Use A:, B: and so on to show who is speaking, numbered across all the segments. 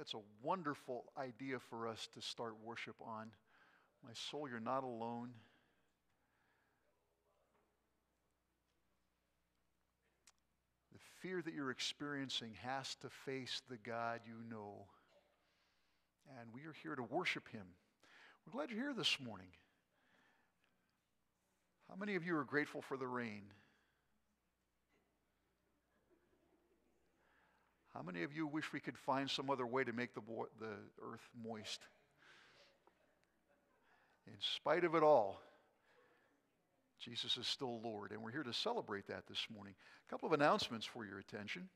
A: that's a wonderful idea for us to start worship on. My soul, you're not alone. The fear that you're experiencing has to face the God you know. And we are here to worship Him. We're glad you're here this morning. How many of you are grateful for the rain? How many of you wish we could find some other way to make the, the earth moist? In spite of it all, Jesus is still Lord, and we're here to celebrate that this morning. A couple of announcements for your attention.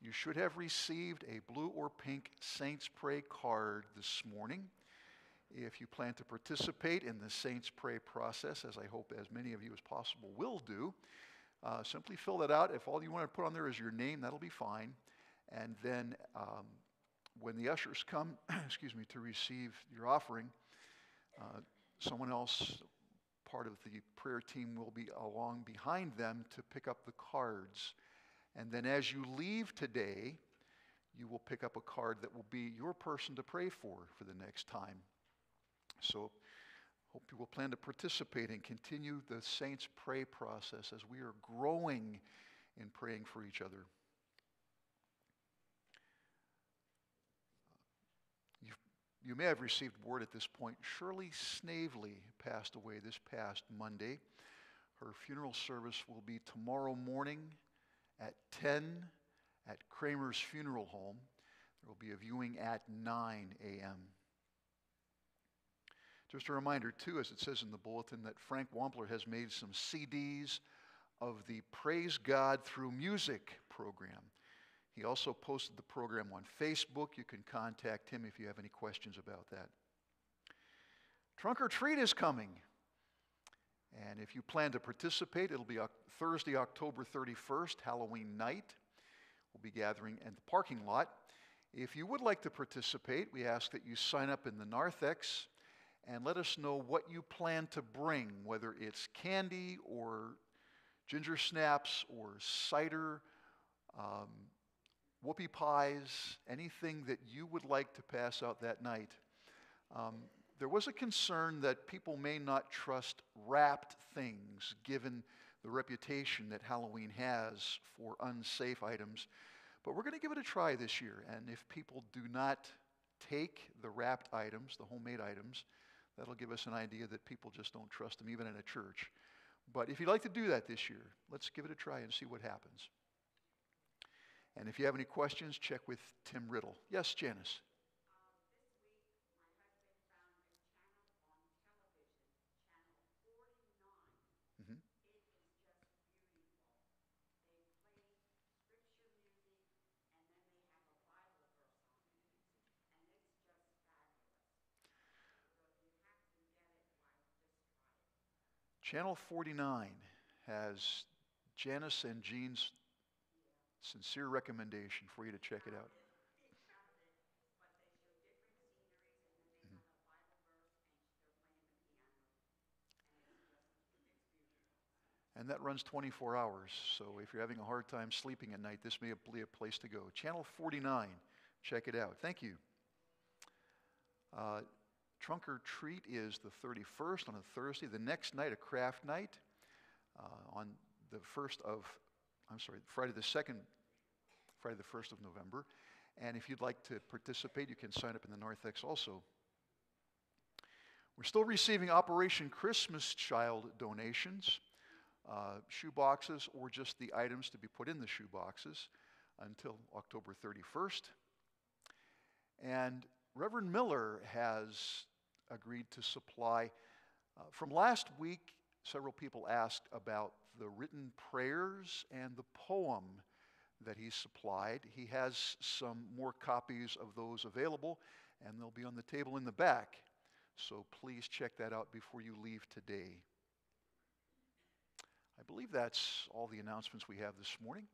A: You should have received a blue or pink Saints Pray card this morning. If you plan to participate in the Saints Pray process, as I hope as many of you as possible will do, uh, simply fill that out. If all you want to put on there is your name, that'll be fine. And then um, when the ushers come, excuse me, to receive your offering, uh, someone else, part of the prayer team, will be along behind them to pick up the cards. And then as you leave today, you will pick up a card that will be your person to pray for for the next time. So Hope you will plan to participate and continue the saints' pray process as we are growing in praying for each other. You, you may have received word at this point. Shirley Snavely passed away this past Monday. Her funeral service will be tomorrow morning at 10 at Kramer's Funeral Home. There will be a viewing at 9 a.m. Just a reminder, too, as it says in the bulletin, that Frank Wampler has made some CDs of the Praise God Through Music program. He also posted the program on Facebook. You can contact him if you have any questions about that. Trunk or Treat is coming. And if you plan to participate, it'll be Thursday, October 31st, Halloween night. We'll be gathering in the parking lot. If you would like to participate, we ask that you sign up in the narthex and let us know what you plan to bring, whether it's candy or ginger snaps or cider, um, whoopie pies, anything that you would like to pass out that night. Um, there was a concern that people may not trust wrapped things given the reputation that Halloween has for unsafe items. But we're going to give it a try this year. And if people do not take the wrapped items, the homemade items, That'll give us an idea that people just don't trust them, even in a church. But if you'd like to do that this year, let's give it a try and see what happens. And if you have any questions, check with Tim Riddle. Yes, Janice. Channel 49 has Janice and Jean's sincere recommendation for you to check it out. Mm-hmm. And that runs 24 hours. So if you're having a hard time sleeping at night, this may be a place to go. Channel 49, check it out. Thank you. Uh, Trunk or Treat is the 31st on a Thursday. The next night, a craft night uh, on the 1st of, I'm sorry, Friday the 2nd, Friday the 1st of November. And if you'd like to participate, you can sign up in the narthex also. We're still receiving Operation Christmas Child donations, uh, shoe boxes, or just the items to be put in the shoe boxes until October 31st. And Reverend Miller has agreed to supply. Uh, from last week, several people asked about the written prayers and the poem that he supplied. He has some more copies of those available, and they'll be on the table in the back. So please check that out before you leave today. I believe that's all the announcements we have this morning.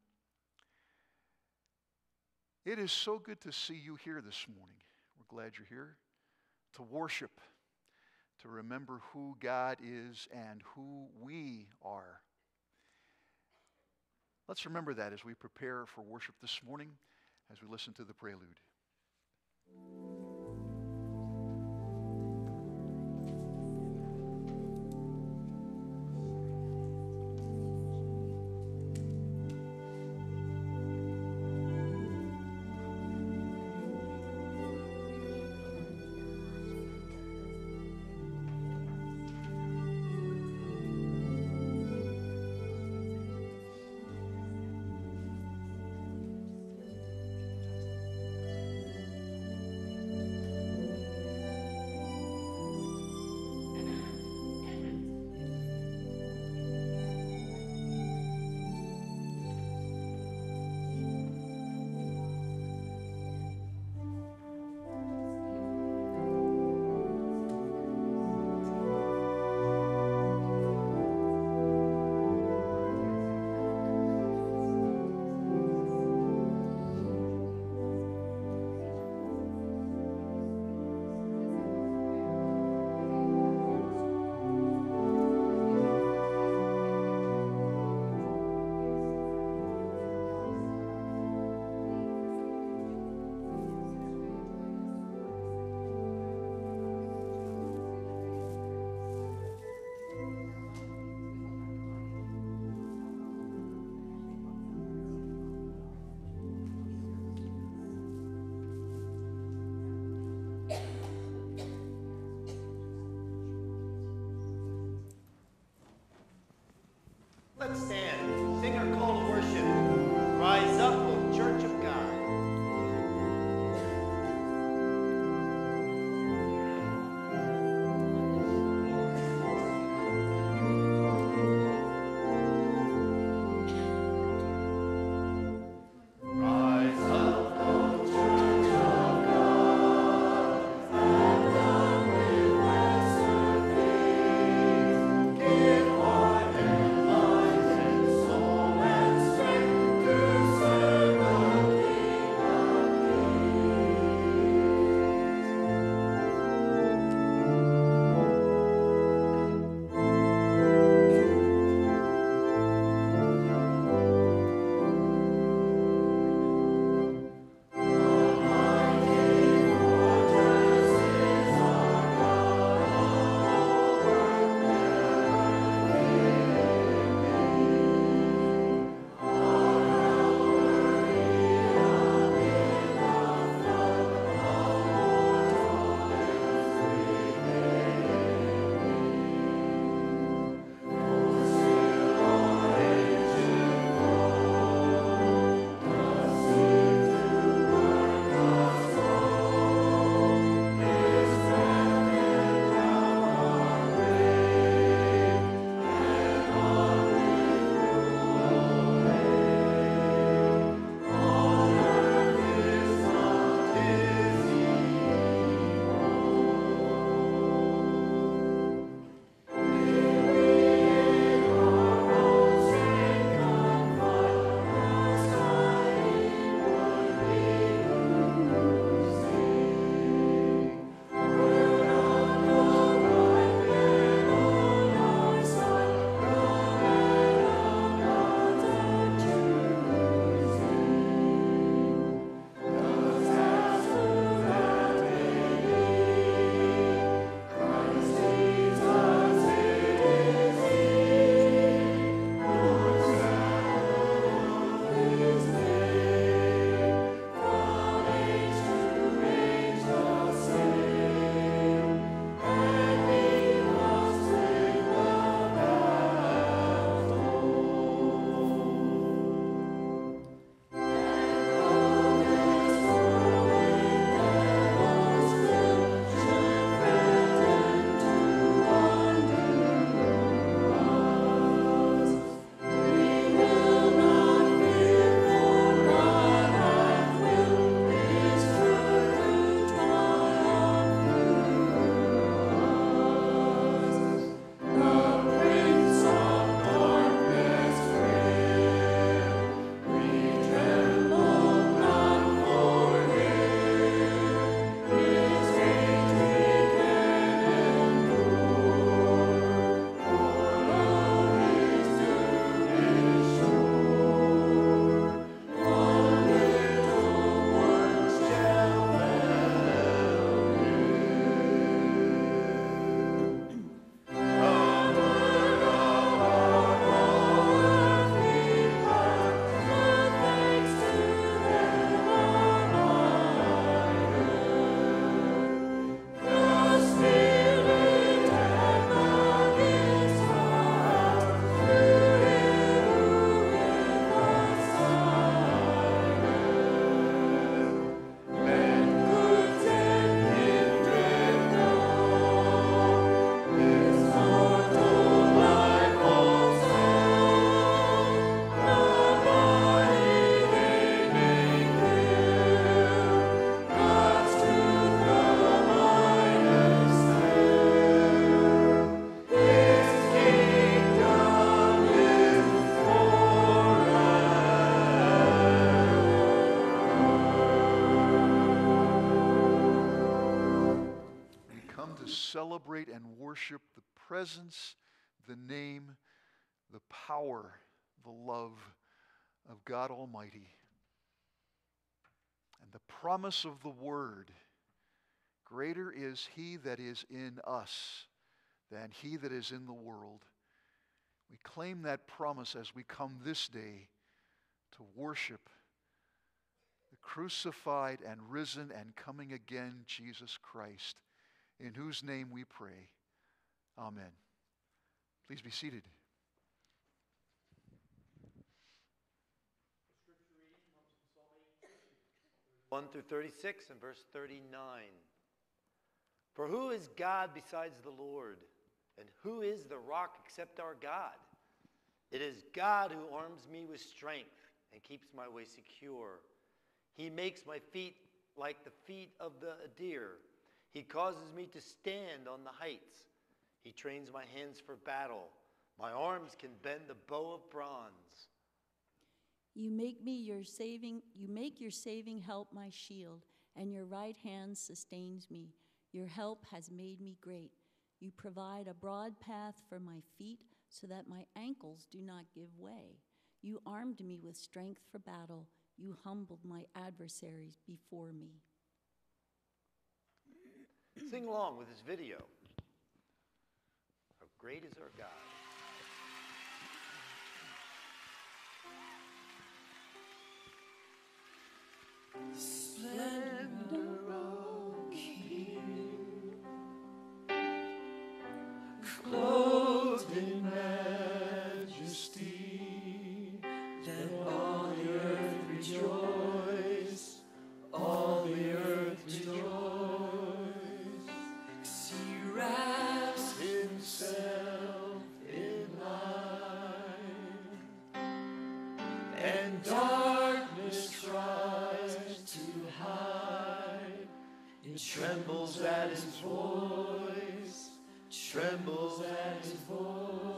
A: It is so good to see you here this morning. We're glad you're here to worship, to remember who God is and who we are. Let's remember that as we prepare for worship this morning, as we listen to the prelude.
B: Let's stand, sing our call worship the
A: presence, the name, the power, the love of God Almighty. And the promise of the Word greater is He that is in us than He that is in the world. We claim that promise as we come this day to worship the crucified and risen and coming again Jesus Christ, in whose name we pray. Amen. Please be seated.
C: 1 through 36 and verse 39. For who is God besides the Lord? And who is the rock except our God? It is God who arms me with strength and keeps my way secure. He makes my feet like the feet of the deer. He causes me to stand on the heights. He trains my hands for battle. My arms can bend the bow of bronze.
D: You make me your saving, you make your saving help my shield, and your right hand sustains me. Your help has made me great. You provide a broad path for my feet so that my ankles do not give way. You armed me with strength for battle. You humbled my adversaries before me.
C: Sing along with this video. Great is our God?
B: Splendor trembles at his voice.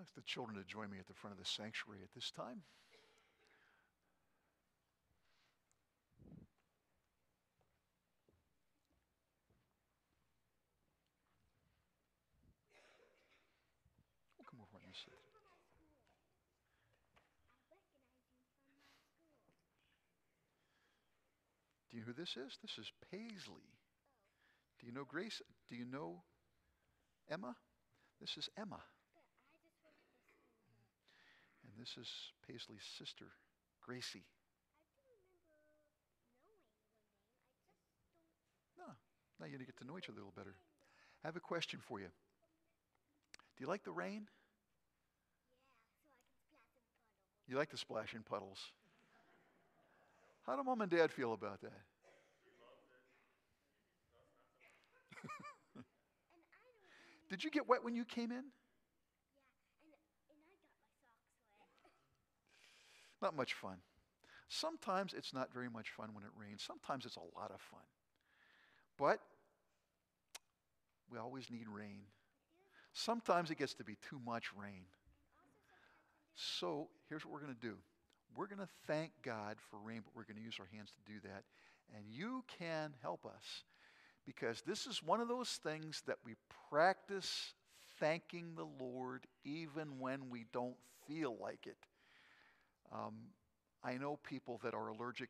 A: Ask the children to join me at the front of the sanctuary at this time. Oh, come over and sit. Do you know who this is? This is Paisley. Do you know Grace? Do you know Emma? This is Emma. And this is Paisley's sister, Gracie. No, now you need to get to know each other a little better. I have a question for you. Do you like the rain? Yeah, so I can splash and puddle. You like to splash in puddles. How do mom and dad feel about that? Did you get wet when you came in? Not much fun. Sometimes it's not very much fun when it rains. Sometimes it's a lot of fun. But we always need rain. Sometimes it gets to be too much rain. So here's what we're going to do we're going to thank God for rain, but we're going to use our hands to do that. And you can help us because this is one of those things that we practice thanking the Lord even when we don't feel like it. Um, I know people that are allergic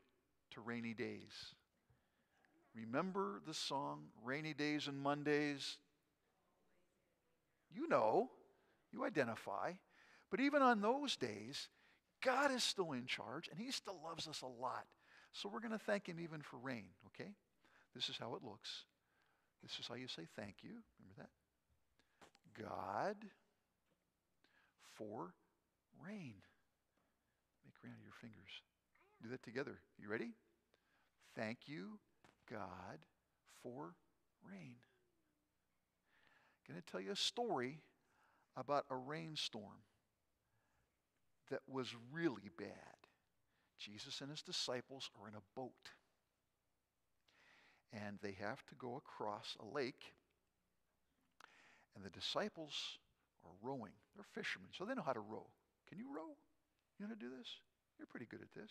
A: to rainy days. Remember the song, Rainy Days and Mondays? You know, you identify. But even on those days, God is still in charge and He still loves us a lot. So we're going to thank Him even for rain, okay? This is how it looks. This is how you say thank you. Remember that? God for rain. Make rain out of your fingers. Do that together. You ready? Thank you, God, for rain. I'm going to tell you a story about a rainstorm that was really bad. Jesus and his disciples are in a boat. And they have to go across a lake. And the disciples are rowing. They're fishermen, so they know how to row. Can you row? You know how to do this? You're pretty good at this.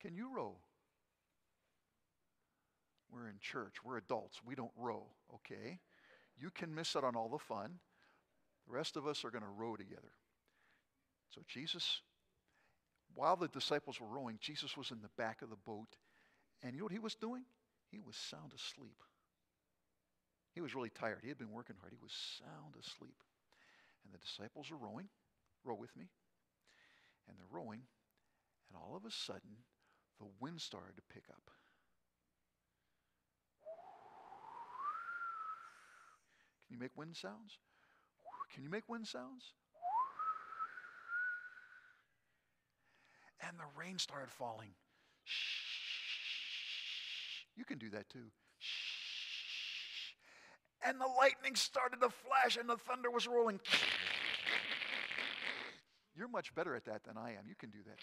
A: Can you row? We're in church. We're adults. We don't row, okay? You can miss out on all the fun. The rest of us are going to row together. So Jesus, while the disciples were rowing, Jesus was in the back of the boat. And you know what he was doing? He was sound asleep. He was really tired. He had been working hard. He was sound asleep. And the disciples are rowing. Row with me. And they're rowing. And all of a sudden, the wind started to pick up. Can you make wind sounds? Can you make wind sounds? And the rain started falling. You can do that too. And the lightning started to flash and the thunder was rolling. You're much better at that than I am. You can do that.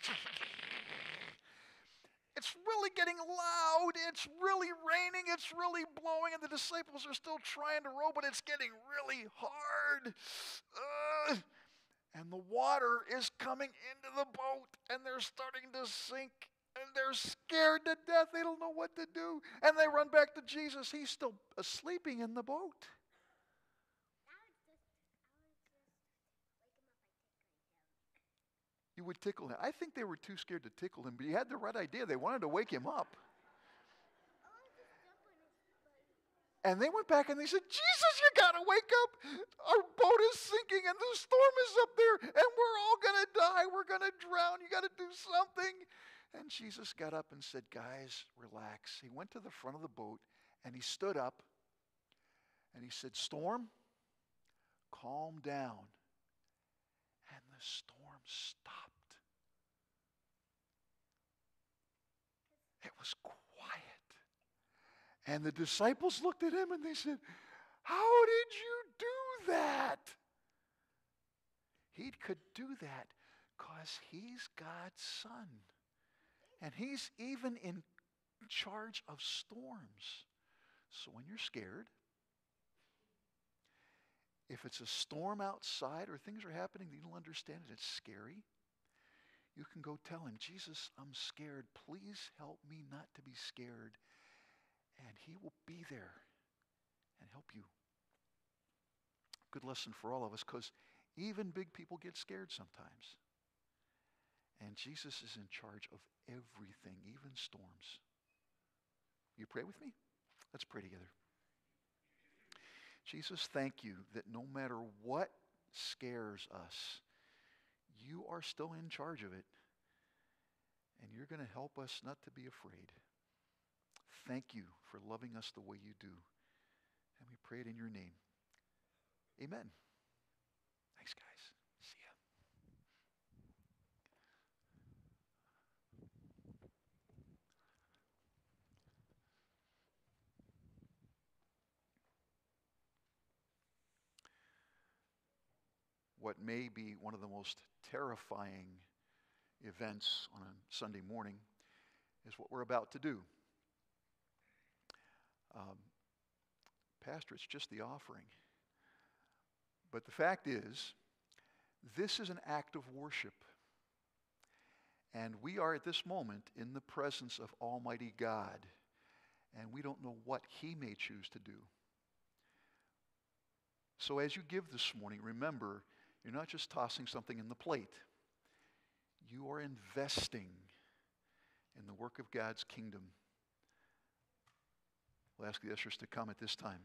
A: It's really getting loud. It's really raining. It's really blowing. And the disciples are still trying to row, but it's getting really hard. Uh, and the water is coming into the boat, and they're starting to sink. And they're scared to death. They don't know what to do. And they run back to Jesus. He's still sleeping in the boat. You would tickle him. I think they were too scared to tickle him, but he had the right idea. They wanted to wake him up. And they went back and they said, Jesus, you got to wake up. Our boat is sinking and the storm is up there and we're all going to die. We're going to drown. You got to do something. And Jesus got up and said, Guys, relax. He went to the front of the boat and he stood up and he said, Storm, calm down. And the storm stopped. It was quiet. And the disciples looked at him and they said, How did you do that? He could do that because he's God's son. And he's even in charge of storms. So when you're scared If it's a storm outside or things are happening that you don't understand and it's scary, you can go tell him, Jesus, I'm scared. Please help me not to be scared. And he will be there and help you. Good lesson for all of us because even big people get scared sometimes. And Jesus is in charge of everything, even storms. You pray with me? Let's pray together. Jesus, thank you that no matter what scares us, you are still in charge of it. And you're going to help us not to be afraid. Thank you for loving us the way you do. And we pray it in your name. Amen. Thanks, guys. See ya. What may be one of the most terrifying events on a Sunday morning is what we're about to do. Um, Pastor, it's just the offering. But the fact is, this is an act of worship. And we are at this moment in the presence of Almighty God. And we don't know what He may choose to do. So as you give this morning, remember, you're not just tossing something in the plate, you are investing in the work of God's kingdom. We'll ask the ushers to come at this time.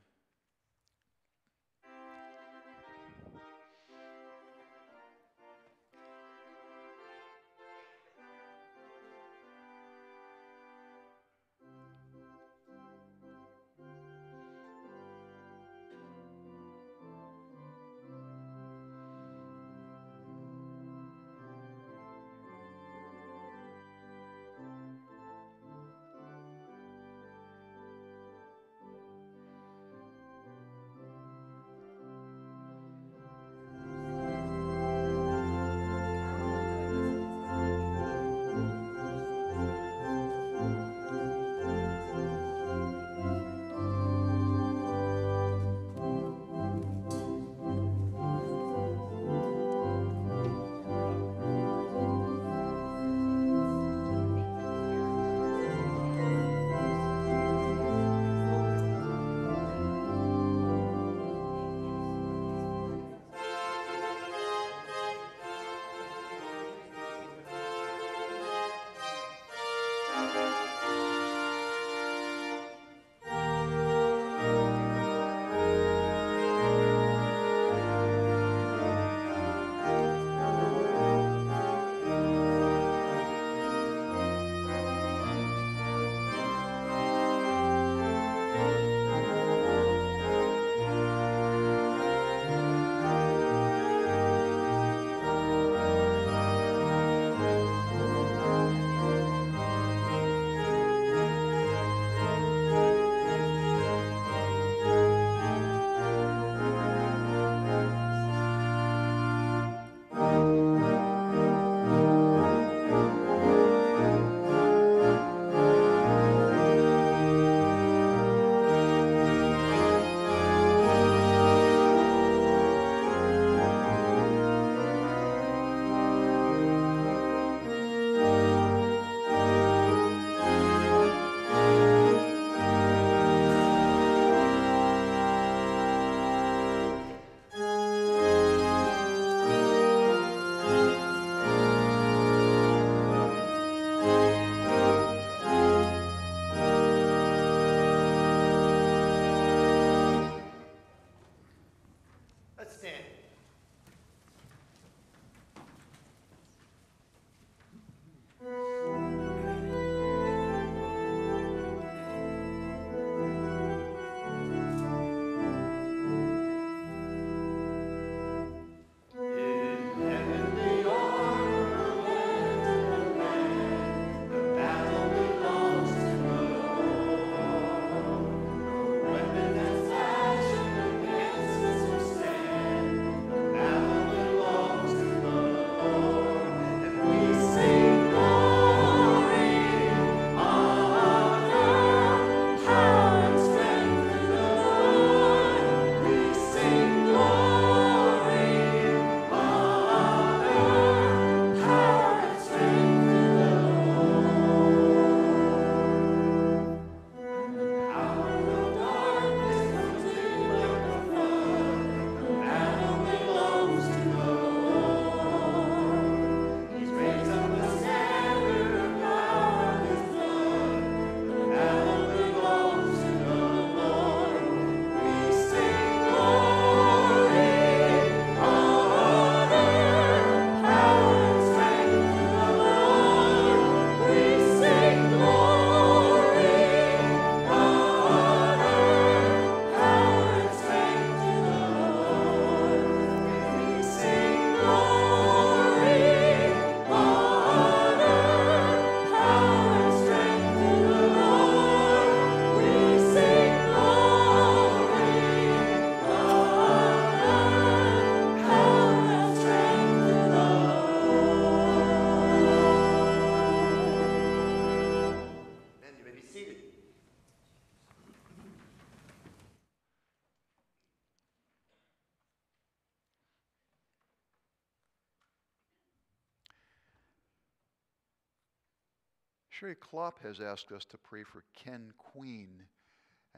A: Sherry Klopp has asked us to pray for Ken Queen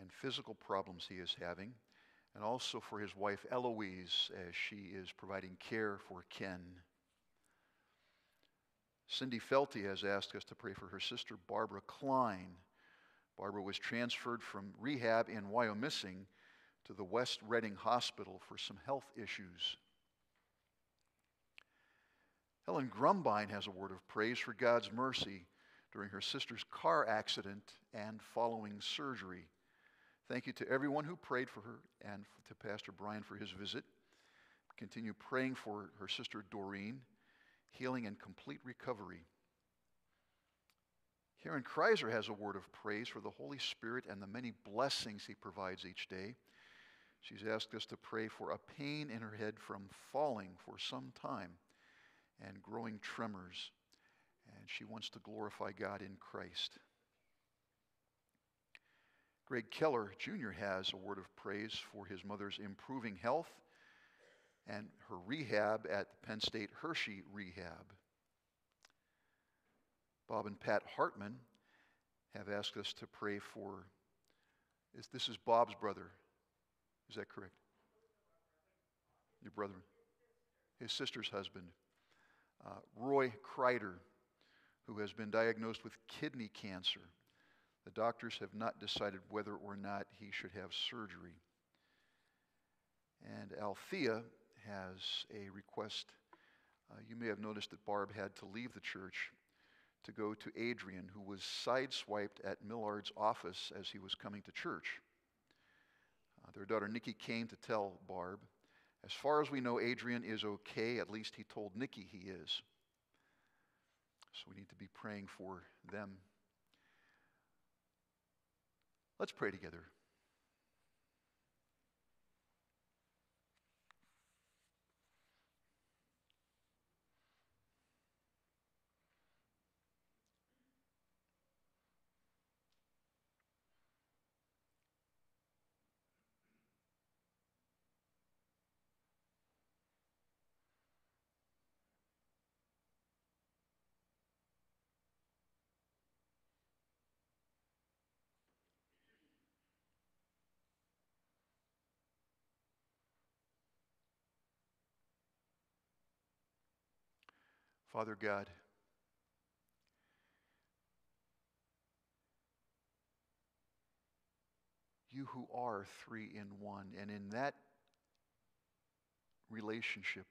A: and physical problems he is having, and also for his wife Eloise as she is providing care for Ken. Cindy Felty has asked us to pray for her sister Barbara Klein. Barbara was transferred from rehab in Wyomissing to the West Reading Hospital for some health issues. Helen Grumbine has a word of praise for God's mercy during her sister's car accident and following surgery. Thank you to everyone who prayed for her and to Pastor Brian for his visit. Continue praying for her sister Doreen, healing and complete recovery. Karen Kreiser has a word of praise for the Holy Spirit and the many blessings he provides each day. She's asked us to pray for a pain in her head from falling for some time and growing tremors. And she wants to glorify God in Christ. Greg Keller Jr. has a word of praise for his mother's improving health and her rehab at Penn State Hershey Rehab. Bob and Pat Hartman have asked us to pray for, this is Bob's brother. Is that correct? Your brother, his sister's husband, uh, Roy Kreider, who has been diagnosed with kidney cancer. The doctors have not decided whether or not he should have surgery. And Althea has a request. Uh, you may have noticed that Barb had to leave the church to go to Adrian, who was sideswiped at Millard's office as he was coming to church. Uh, their daughter Nikki came to tell Barb, as far as we know, Adrian is okay. At least he told Nikki he is. So we need to be praying for them. Let's pray together. Father God, you who are three in one, and in that relationship,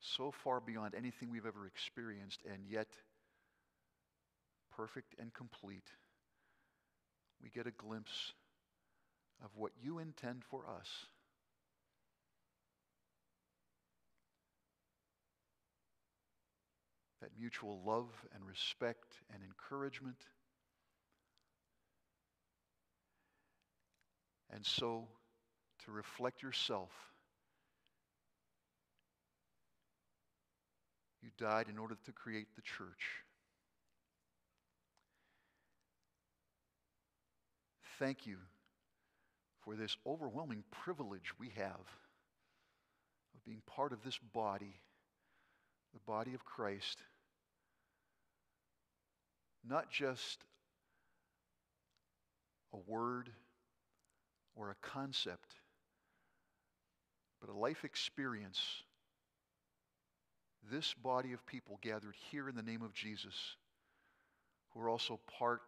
A: so far beyond anything we've ever experienced, and yet perfect and complete, we get a glimpse of what you intend for us. That mutual love and respect and encouragement. And so, to reflect yourself, you died in order to create the church. Thank you for this overwhelming privilege we have of being part of this body, the body of Christ not just a word or a concept, but a life experience. This body of people gathered here in the name of Jesus, who are also part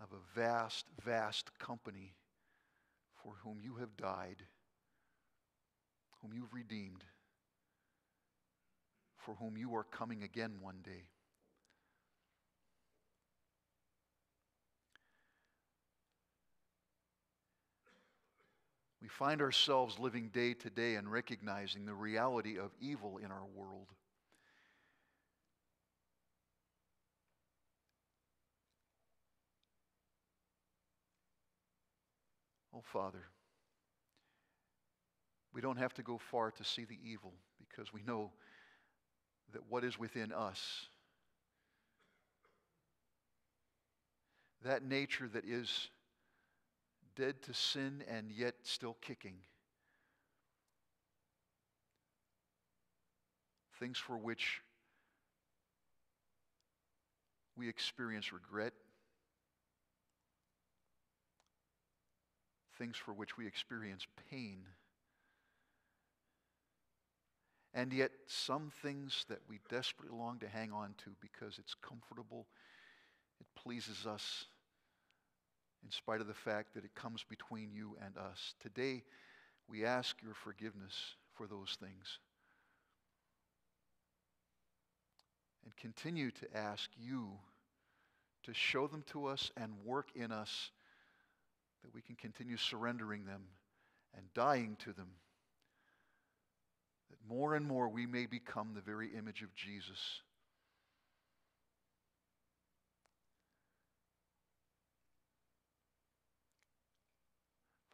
A: of a vast, vast company for whom you have died, whom you've redeemed, for whom you are coming again one day. We find ourselves living day to day and recognizing the reality of evil in our world. Oh, Father, we don't have to go far to see the evil because we know that what is within us, that nature that is dead to sin and yet still kicking. Things for which we experience regret, things for which we experience pain, and yet some things that we desperately long to hang on to because it's comfortable, it pleases us, in spite of the fact that it comes between you and us. Today, we ask your forgiveness for those things. And continue to ask you to show them to us and work in us that we can continue surrendering them and dying to them. That more and more we may become the very image of Jesus.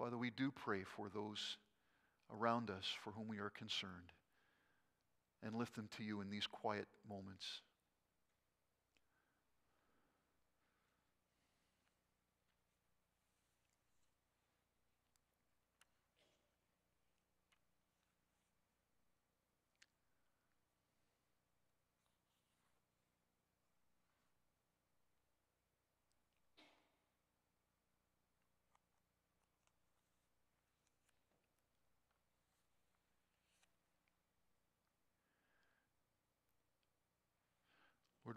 A: Father, we do pray for those around us for whom we are concerned and lift them to you in these quiet moments.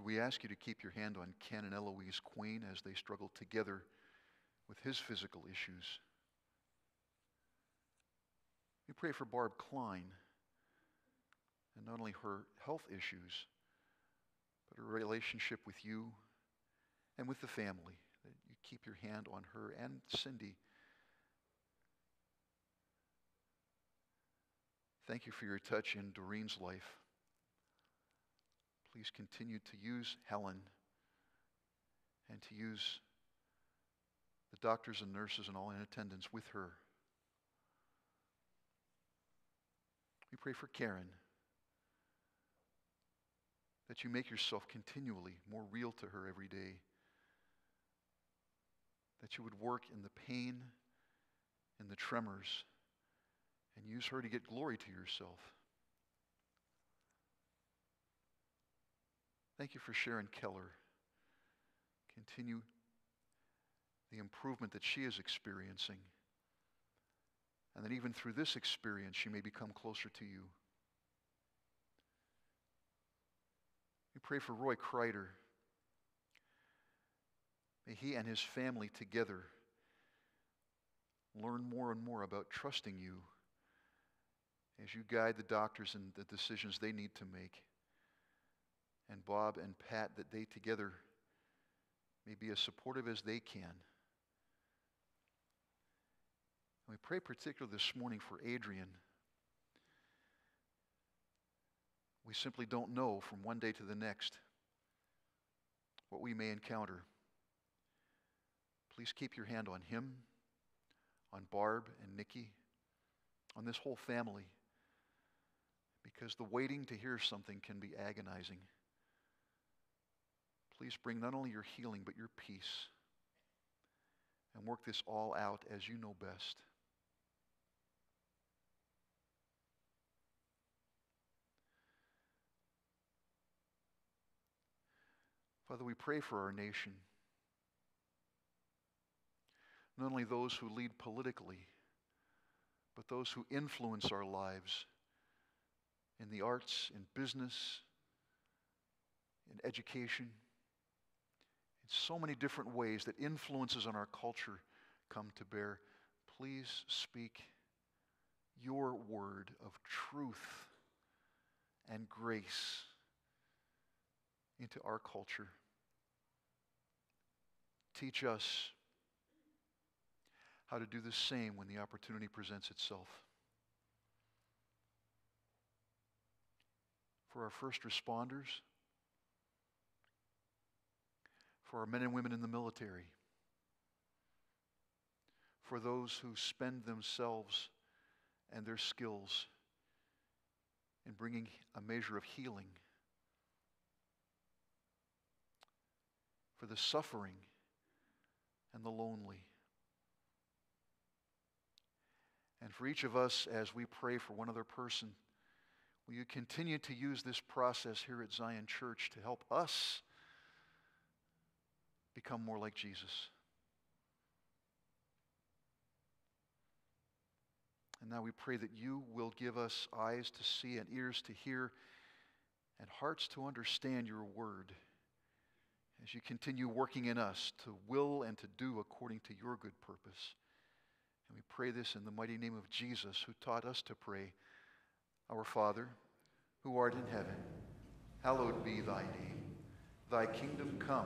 A: We ask you to keep your hand on Ken and Eloise Queen as they struggle together with his physical issues. We pray for Barb Klein and not only her health issues, but her relationship with you and with the family. That you keep your hand on her and Cindy. Thank you for your touch in Doreen's life. Please continue to use Helen and to use the doctors and nurses and all in attendance with her. We pray for Karen that you make yourself continually more real to her every day, that you would work in the pain, in the tremors, and use her to get glory to yourself. Thank you for Sharon Keller. Continue the improvement that she is experiencing. And that even through this experience, she may become closer to you. We pray for Roy Kreider. May he and his family together learn more and more about trusting you as you guide the doctors in the decisions they need to make and Bob and Pat that they together may be as supportive as they can. And we pray particularly this morning for Adrian. We simply don't know from one day to the next what we may encounter. Please keep your hand on him, on Barb and Nikki, on this whole family, because the waiting to hear something can be agonizing. Please bring not only your healing, but your peace. And work this all out as you know best. Father, we pray for our nation. Not only those who lead politically, but those who influence our lives in the arts, in business, in education so many different ways that influences on our culture come to bear. Please speak your word of truth and grace into our culture. Teach us how to do the same when the opportunity presents itself. For our first responders, for our men and women in the military, for those who spend themselves and their skills in bringing a measure of healing, for the suffering and the lonely. And for each of us, as we pray for one other person, will you continue to use this process here at Zion Church to help us become more like Jesus. And now we pray that you will give us eyes to see and ears to hear and hearts to understand your word as you continue working in us to will and to do according to your good purpose. And we pray this in the mighty name of Jesus, who taught us to pray Our Father, who art in heaven, hallowed be thy name. Thy kingdom come,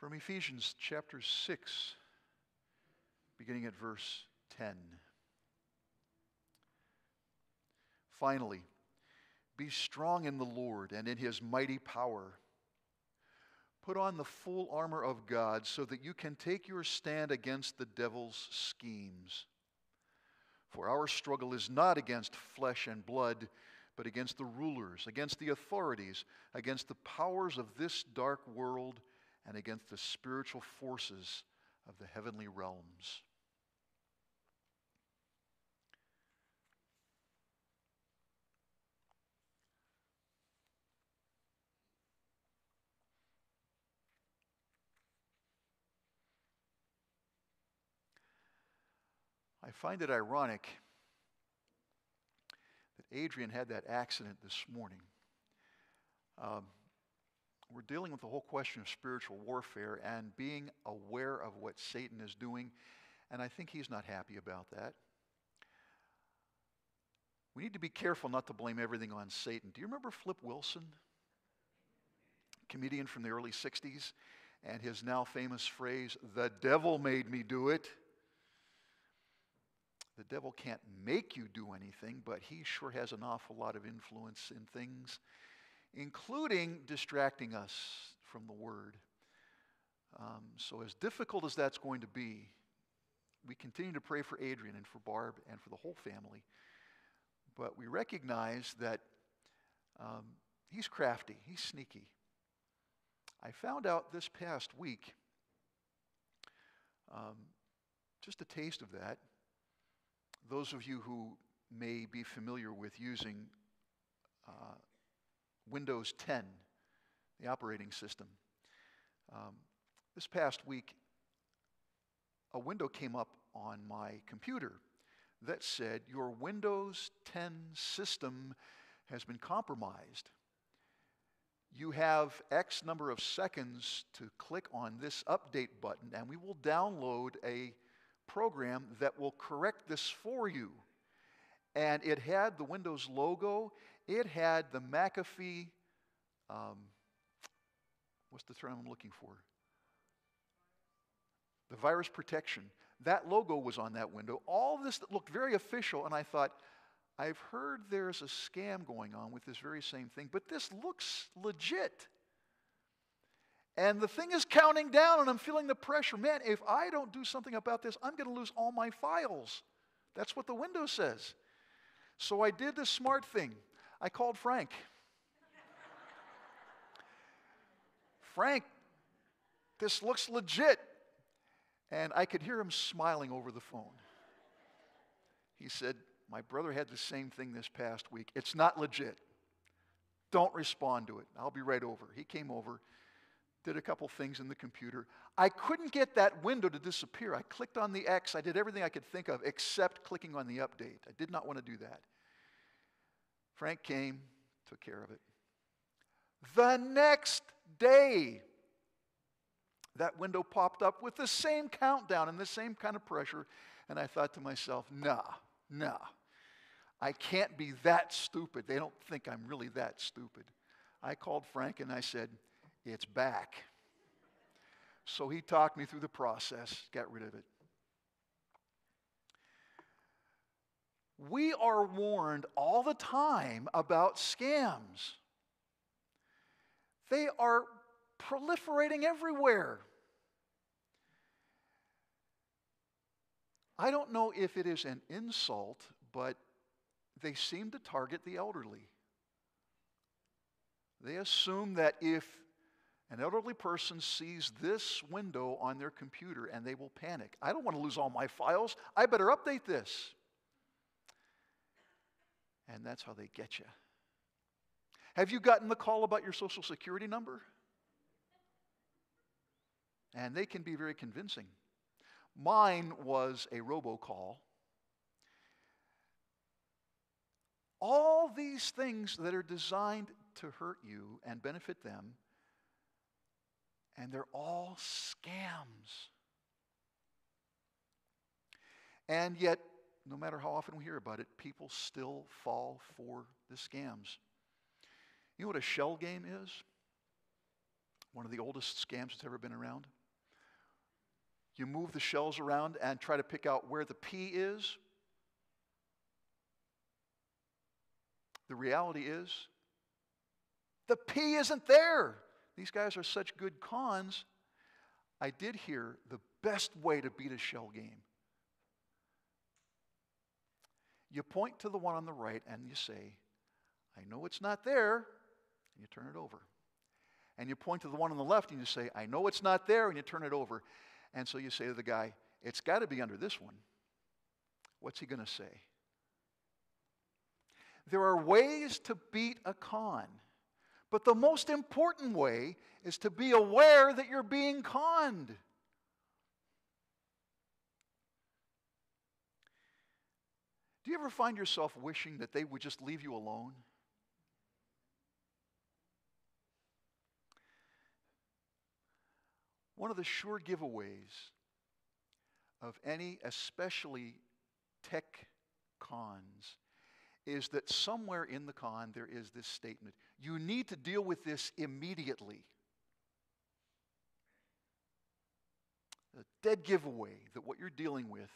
A: From Ephesians chapter 6, beginning at verse 10. Finally, be strong in the Lord and in his mighty power. Put on the full armor of God so that you can take your stand against the devil's schemes. For our struggle is not against flesh and blood, but against the rulers, against the authorities, against the powers of this dark world, and against the spiritual forces of the heavenly realms. I find it ironic that Adrian had that accident this morning. Um, we're dealing with the whole question of spiritual warfare and being aware of what Satan is doing, and I think he's not happy about that. We need to be careful not to blame everything on Satan. Do you remember Flip Wilson? Comedian from the early 60s, and his now famous phrase, The devil made me do it. The devil can't make you do anything, but he sure has an awful lot of influence in things, including distracting us from the Word. Um, so, as difficult as that's going to be, we continue to pray for Adrian and for Barb and for the whole family. But we recognize that um, he's crafty, he's sneaky. I found out this past week um, just a taste of that those of you who may be familiar with using uh, Windows 10, the operating system, um, this past week, a window came up on my computer that said, Your Windows 10 system has been compromised. You have X number of seconds to click on this update button, and we will download a program that will correct this for you. And it had the Windows logo, it had the McAfee, um, what's the term I'm looking for? The virus protection. That logo was on that window. All this that looked very official, and I thought, I've heard there's a scam going on with this very same thing, but this looks legit. And the thing is counting down, and I'm feeling the pressure. Man, if I don't do something about this, I'm going to lose all my files. That's what the window says. So I did the smart thing. I called Frank. Frank, this looks legit. And I could hear him smiling over the phone. He said, My brother had the same thing this past week. It's not legit. Don't respond to it. I'll be right over. He came over did a couple things in the computer. I couldn't get that window to disappear. I clicked on the X. I did everything I could think of except clicking on the update. I did not want to do that. Frank came, took care of it. The next day, that window popped up with the same countdown and the same kind of pressure. And I thought to myself, nah, nah. I can't be that stupid. They don't think I'm really that stupid. I called Frank and I said, it's back. So he talked me through the process, got rid of it. We are warned all the time about scams. They are proliferating everywhere. I don't know if it is an insult, but they seem to target the elderly. They assume that if an elderly person sees this window on their computer and they will panic. I don't want to lose all my files. I better update this. And that's how they get you. Have you gotten the call about your social security number? And they can be very convincing. Mine was a robocall. All these things that are designed to hurt you and benefit them and they're all scams. And yet, no matter how often we hear about it, people still fall for the scams. You know what a shell game is? one of the oldest scams that's ever been around. You move the shells around and try to pick out where the pea is. The reality is, the pea isn't there. These guys are such good cons. I did hear the best way to beat a shell game. You point to the one on the right and you say, I know it's not there, and you turn it over. And you point to the one on the left and you say, I know it's not there, and you turn it over. And so you say to the guy, It's got to be under this one. What's he going to say? There are ways to beat a con, but the most important way is to be aware that you're being conned. Do you ever find yourself wishing that they would just leave you alone? One of the sure giveaways of any, especially tech cons, is that somewhere in the con there is this statement you need to deal with this immediately. A dead giveaway that what you're dealing with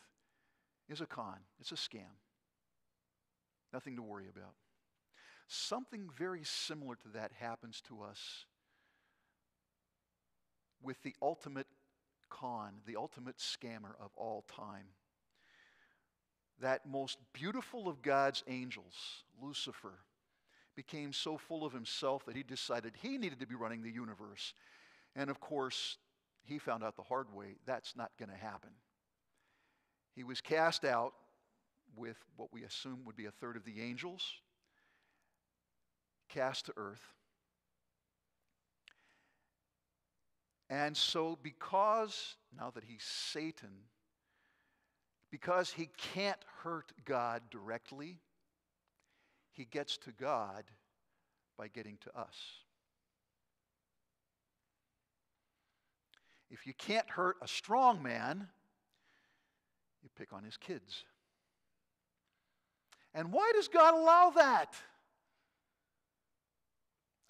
A: is a con, it's a scam. Nothing to worry about. Something very similar to that happens to us with the ultimate con, the ultimate scammer of all time. That most beautiful of God's angels, Lucifer, became so full of himself that he decided he needed to be running the universe. And of course, he found out the hard way that's not going to happen. He was cast out with what we assume would be a third of the angels, cast to earth. And so, because now that he's Satan, because he can't hurt God directly, he gets to God by getting to us. If you can't hurt a strong man, you pick on his kids. And why does God allow that?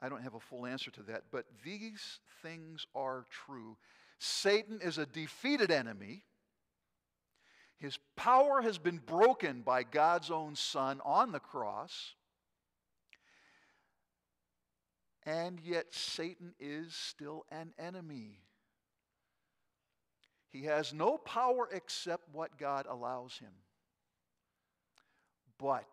A: I don't have a full answer to that, but these things are true. Satan is a defeated enemy. His power has been broken by God's own Son on the cross. And yet, Satan is still an enemy. He has no power except what God allows him. But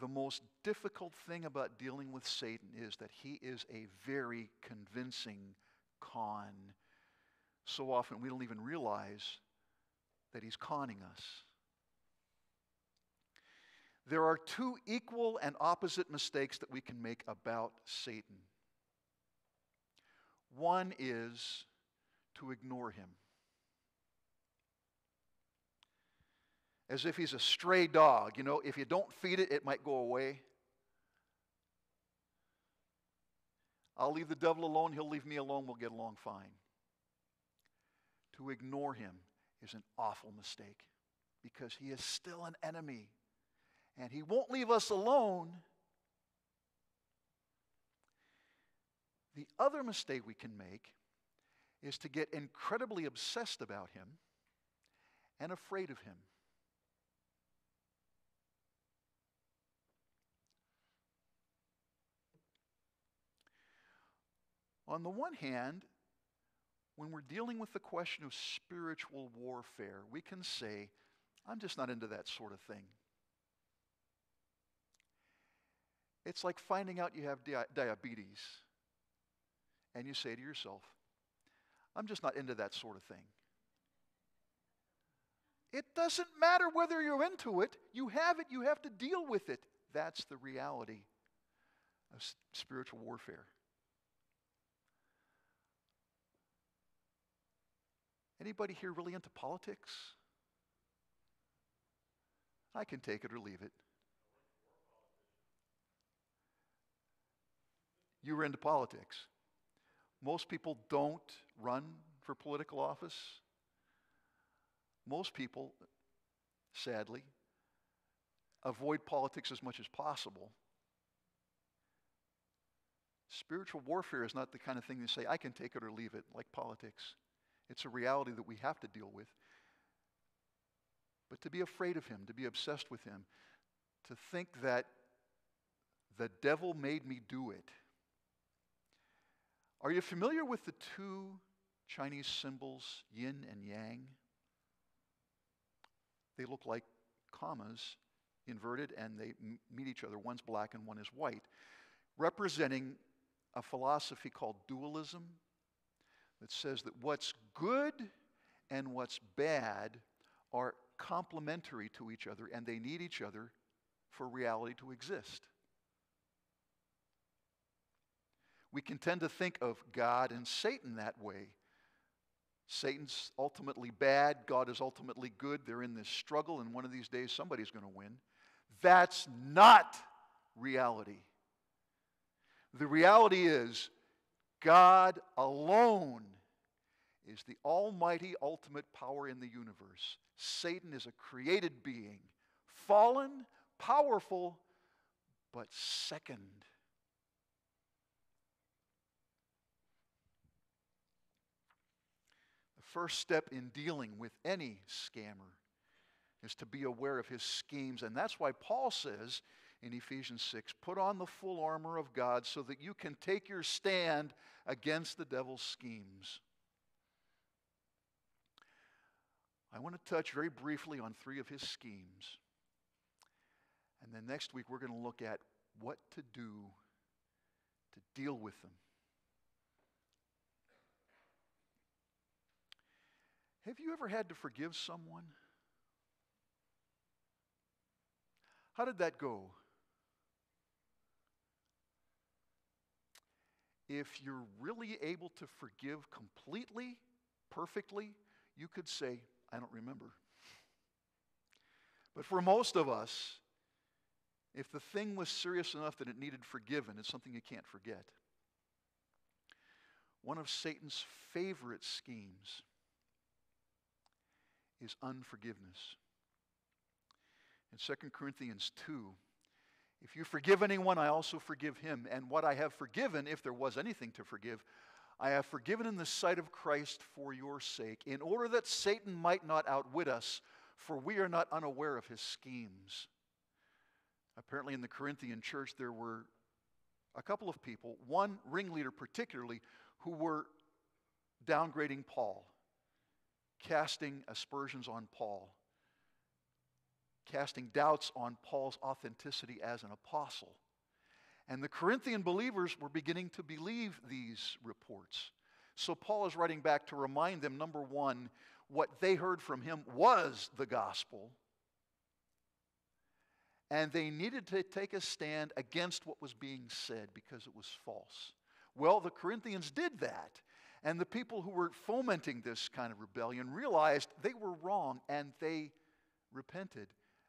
A: the most difficult thing about dealing with Satan is that he is a very convincing con. So often we don't even realize that he's conning us. There are two equal and opposite mistakes that we can make about Satan. One is to ignore him. As if he's a stray dog. You know, if you don't feed it, it might go away. I'll leave the devil alone, he'll leave me alone, we'll get along fine. To ignore him is an awful mistake because he is still an enemy and he won't leave us alone. The other mistake we can make is to get incredibly obsessed about him and afraid of him. On the one hand, when we're dealing with the question of spiritual warfare, we can say, I'm just not into that sort of thing. It's like finding out you have di- diabetes, and you say to yourself, I'm just not into that sort of thing. It doesn't matter whether you're into it, you have it, you have to deal with it. That's the reality of spiritual warfare. Anybody here really into politics? I can take it or leave it. You were into politics. Most people don't run for political office. Most people, sadly, avoid politics as much as possible. Spiritual warfare is not the kind of thing to say, I can take it or leave it, like politics. It's a reality that we have to deal with. But to be afraid of him, to be obsessed with him, to think that the devil made me do it. Are you familiar with the two Chinese symbols, yin and yang? They look like commas, inverted, and they m- meet each other. One's black and one is white, representing a philosophy called dualism that says that what's good and what's bad are complementary to each other and they need each other for reality to exist. We can tend to think of God and Satan that way. Satan's ultimately bad, God is ultimately good. They're in this struggle, and one of these days somebody's going to win. That's not reality. The reality is, God alone is the almighty ultimate power in the universe. Satan is a created being, fallen, powerful, but second. The first step in dealing with any scammer is to be aware of his schemes. And that's why Paul says in Ephesians 6 put on the full armor of God so that you can take your stand against the devil's schemes. I want to touch very briefly on three of his schemes. And then next week, we're going to look at what to do to deal with them. Have you ever had to forgive someone? How did that go? If you're really able to forgive completely, perfectly, you could say, I don't remember. But for most of us, if the thing was serious enough that it needed forgiven, it's something you can't forget. One of Satan's favorite schemes is unforgiveness. In 2 Corinthians 2, if you forgive anyone, I also forgive him. And what I have forgiven, if there was anything to forgive, I have forgiven in the sight of Christ for your sake, in order that Satan might not outwit us, for we are not unaware of his schemes. Apparently, in the Corinthian church, there were a couple of people, one ringleader particularly, who were downgrading Paul, casting aspersions on Paul, casting doubts on Paul's authenticity as an apostle. And the Corinthian believers were beginning to believe these reports. So Paul is writing back to remind them number one, what they heard from him was the gospel. And they needed to take a stand against what was being said because it was false. Well, the Corinthians did that. And the people who were fomenting this kind of rebellion realized they were wrong and they repented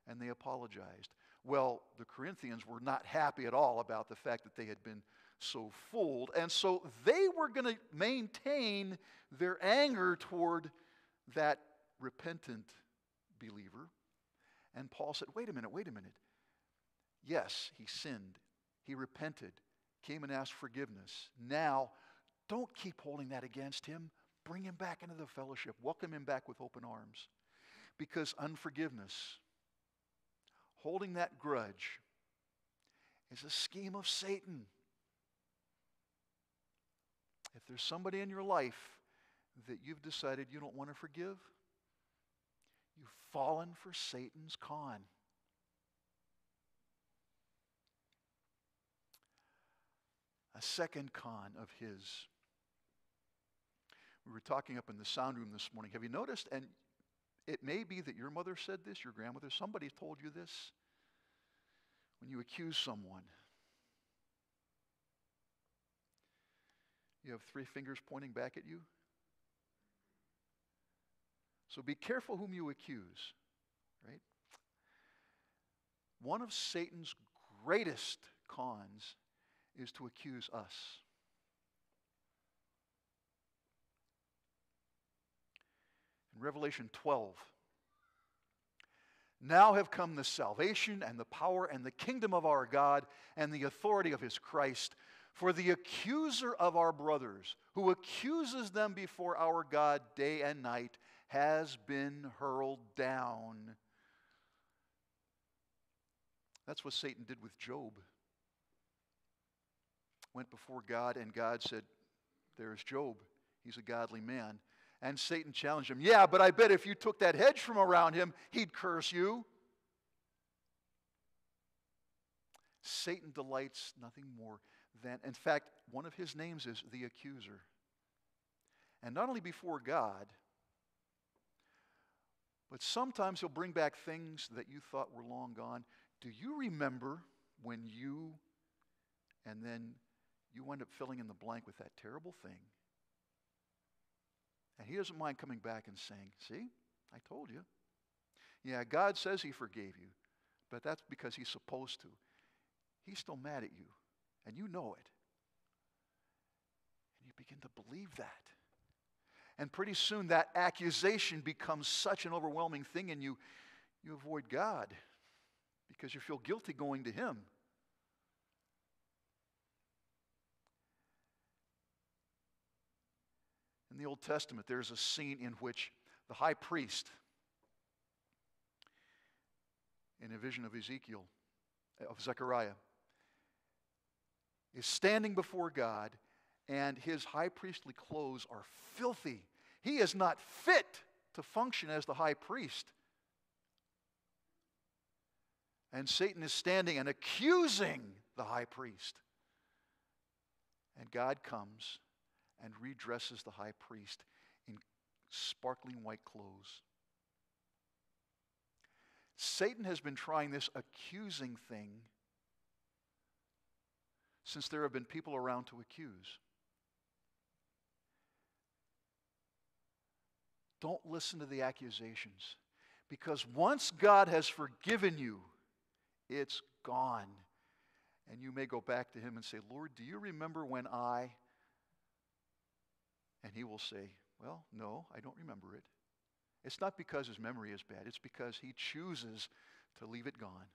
A: and they apologized. Well, the Corinthians were not happy at all about the fact that they had been so fooled. And so they were going to maintain their anger toward that repentant believer. And Paul said, wait a minute, wait a minute. Yes, he sinned, he repented, came and asked forgiveness. Now, don't keep holding that against him. Bring him back into the fellowship, welcome him back with open arms. Because unforgiveness, holding that grudge, is a scheme of Satan. If there's somebody in your life that you've decided you don't want to forgive, you've fallen for Satan's con. A second con of his. We were talking up in the sound room this morning. Have you noticed? And it may be that your mother said this, your grandmother, somebody told you this. When you accuse someone, you have three fingers pointing back at you. So be careful whom you accuse, right? One of Satan's greatest cons is to accuse us. In Revelation 12, now have come the salvation and the power and the kingdom of our God and the authority of his Christ. For the accuser of our brothers, who accuses them before our God day and night, has been hurled down. That's what Satan did with Job. Went before God, and God said, There's Job. He's a godly man. And Satan challenged him, Yeah, but I bet if you took that hedge from around him, he'd curse you. Satan delights nothing more than, in fact, one of his names is the accuser. And not only before God, but sometimes he'll bring back things that you thought were long gone. Do you remember when you, and then you wind up filling in the blank with that terrible thing? And he doesn't mind coming back and saying, See, I told you. Yeah, God says he forgave you, but that's because he's supposed to. He's still mad at you, and you know it. And you begin to believe that. And pretty soon that accusation becomes such an overwhelming thing, and you, you avoid God because you feel guilty going to Him. In the Old Testament, there's a scene in which the high priest, in a vision of Ezekiel, of Zechariah, is standing before God, and his high priestly clothes are filthy. He is not fit to function as the high priest. And Satan is standing and accusing the high priest. And God comes and redresses the high priest in sparkling white clothes. Satan has been trying this accusing thing since there have been people around to accuse. Don't listen to the accusations because once God has forgiven you, it's gone. And you may go back to Him and say, Lord, do you remember when I? And He will say, Well, no, I don't remember it. It's not because His memory is bad, it's because He chooses to leave it gone.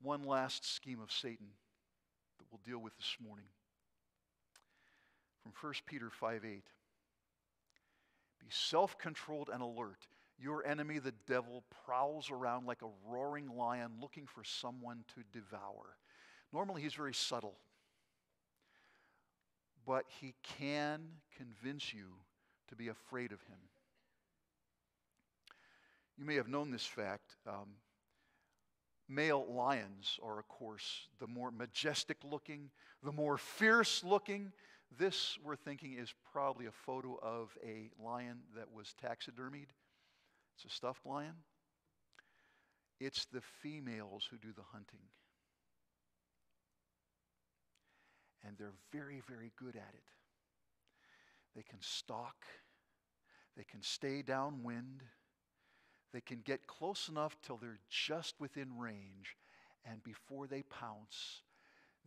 A: one last scheme of Satan that we'll deal with this morning. From 1 Peter 5 8. Be self controlled and alert. Your enemy, the devil, prowls around like a roaring lion looking for someone to devour. Normally, he's very subtle, but he can convince you to be afraid of him. You may have known this fact. Um, Male lions are, of course, the more majestic looking, the more fierce looking. This, we're thinking, is probably a photo of a lion that was taxidermied. It's a stuffed lion. It's the females who do the hunting. And they're very, very good at it. They can stalk, they can stay downwind they can get close enough till they're just within range, and before they pounce,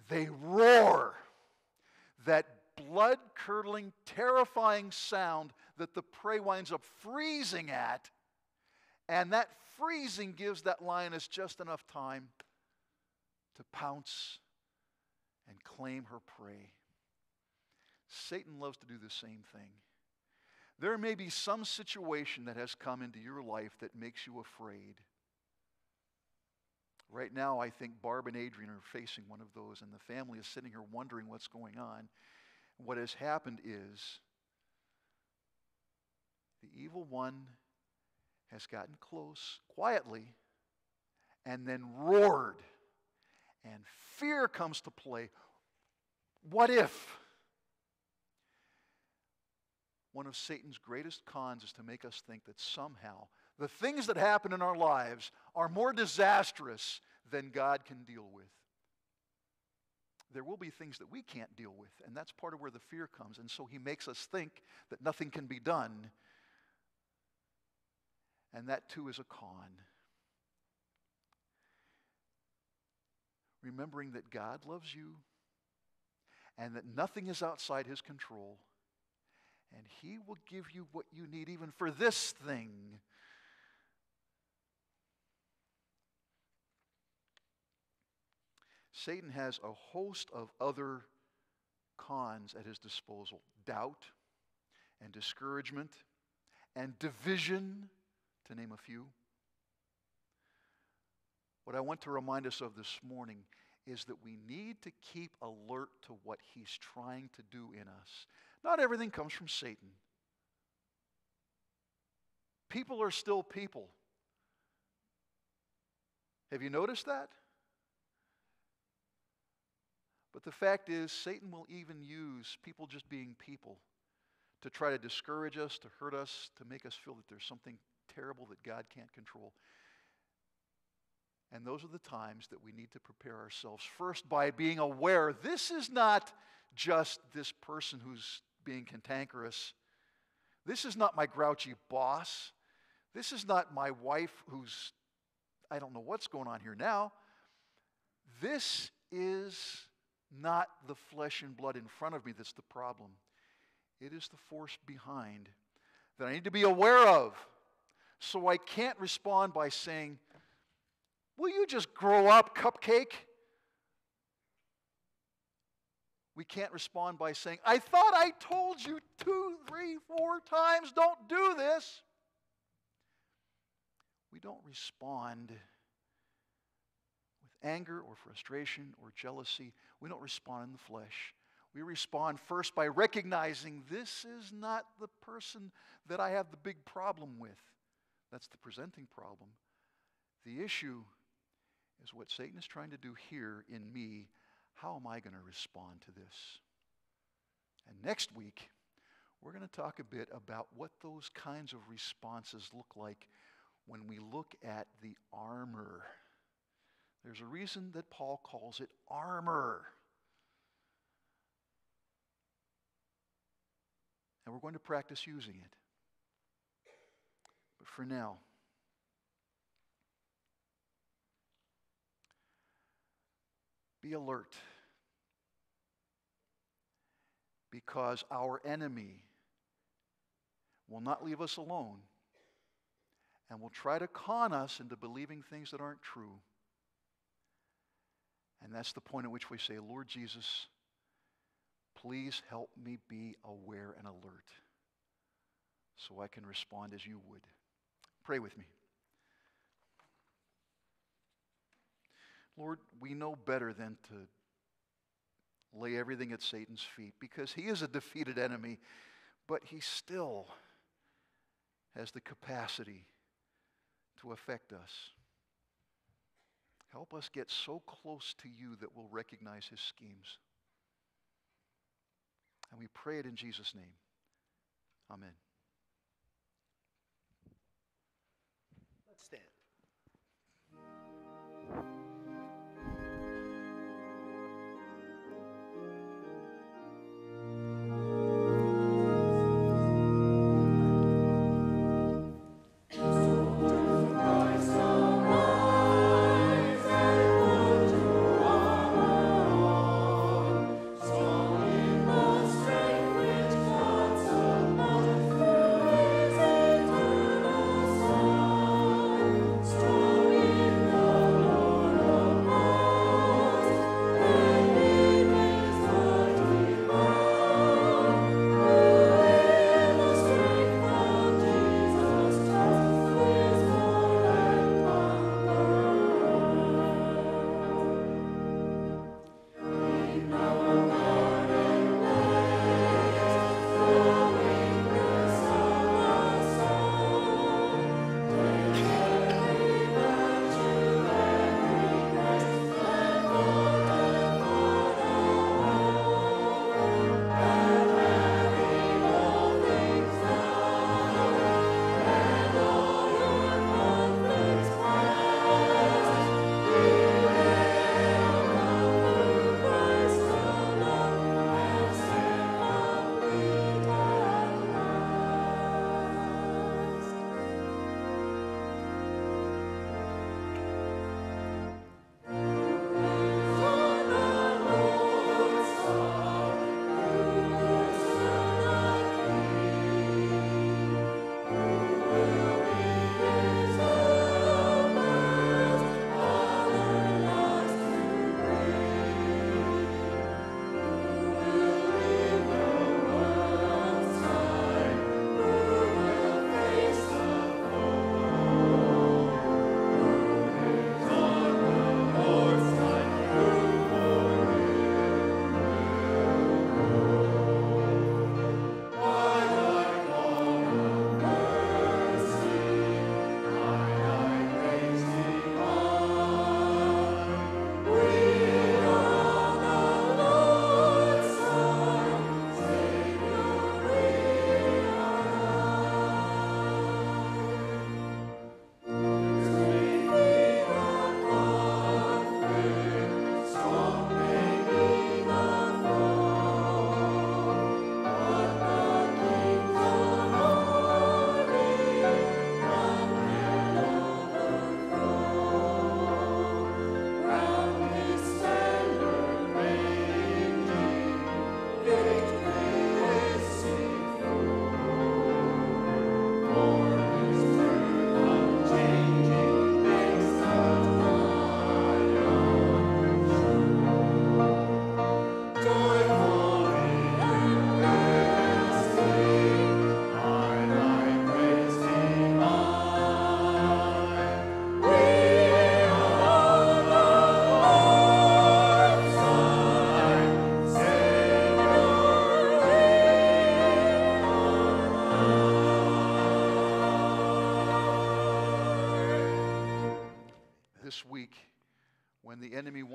A: they roar that blood curdling, terrifying sound that the prey winds up freezing at. And that freezing gives that lioness just enough time to pounce and claim her prey. Satan loves to do the same thing. There may be some situation that has come into your life that makes you afraid. Right now, I think Barb and Adrian are facing one of those, and the family is sitting here wondering what's going on. What has happened is the evil one has gotten close quietly and then roared, and fear comes to play. What if? one of Satan's greatest cons is to make us think that somehow the things that happen in our lives are more disastrous than God can deal with. There will be things that we can't deal with, and that's part of where the fear comes. And so he makes us think that nothing can be done. And that too is a con. Remembering that God loves you and that nothing is outside his control and He will give you what you need even for this thing. Satan has a host of other cons at his disposal doubt and discouragement and division, to name a few. What I want to remind us of this morning is that we need to keep alert to what he's trying to do in us. Not everything comes from Satan. People are still people. Have you noticed that? But the fact is, Satan will even use people just being people to try to discourage us, to hurt us, to make us feel that there's something terrible that God can't control. And those are the times that we need to prepare ourselves first by being aware this is not just this person who's being cantankerous. This is not my grouchy boss. This is not my wife who's, I don't know what's going on here now. This is not the flesh and blood in front of me that's the problem. It is the force behind that I need to be aware of. So I can't respond by saying, Will you just grow up, cupcake? We can't respond by saying, I thought I told you two, three, four times, don't do this. We don't respond with anger or frustration or jealousy. We don't respond in the flesh. We respond first by recognizing this is not the person that I have the big problem with. That's the presenting problem. The issue is what Satan is trying to do here in me. How am I going to respond to this? And next week, we're going to talk a bit about what those kinds of responses look like when we look at the armor. There's a reason that Paul calls it armor. And we're going to practice using it. But for now, be alert. Because our enemy will not leave us alone and will try to con us into believing things that aren't true. And that's the point at which we say, Lord Jesus, please help me be aware and alert so I can respond as you would. Pray with me. Lord, we know better than to lay everything at Satan's feet because he is a defeated enemy, but he still has the capacity to affect us. Help us get so close to you that we'll recognize his schemes. And we pray it in Jesus' name. Amen.
C: Let's stand.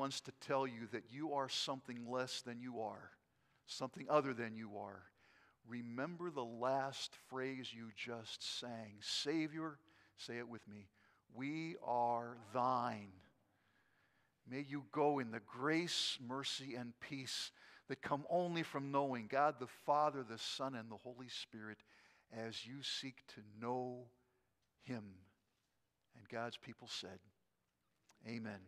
A: Wants to tell you that you are something less than you are, something other than you are, remember the last phrase you just sang Savior, say it with me, we are thine. May you go in the grace, mercy, and peace that come only from knowing God the Father, the Son, and the Holy Spirit as you seek to know Him. And God's people said, Amen.